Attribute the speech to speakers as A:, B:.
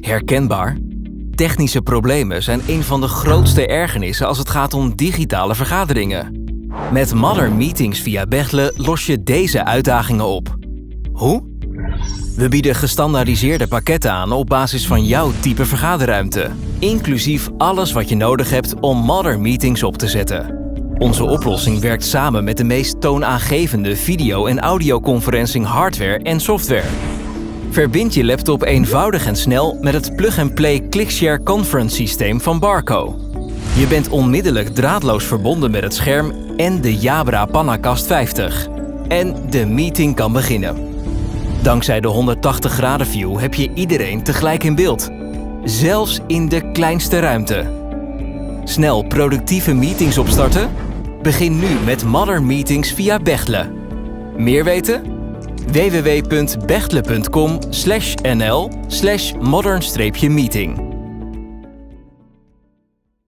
A: Herkenbaar? Technische problemen zijn een van de grootste ergernissen als het gaat om digitale vergaderingen. Met Modern Meetings via Bechtle los je deze uitdagingen op. Hoe? We bieden gestandaardiseerde pakketten aan op basis van jouw type vergaderruimte, inclusief alles wat je nodig hebt om Modern Meetings op te zetten. Onze oplossing werkt samen met de meest toonaangevende video- en audioconferencing hardware en software. Verbind je laptop eenvoudig en snel met het plug-and-play ClickShare Conference systeem van Barco. Je bent onmiddellijk draadloos verbonden met het scherm en de Jabra Pannacast 50. En de meeting kan beginnen. Dankzij de 180 graden view heb je iedereen tegelijk in beeld. Zelfs in de kleinste ruimte. Snel productieve meetings opstarten? Begin nu met Modern Meetings via Bechtle. Meer weten? www.bechtle.com nl modern-meeting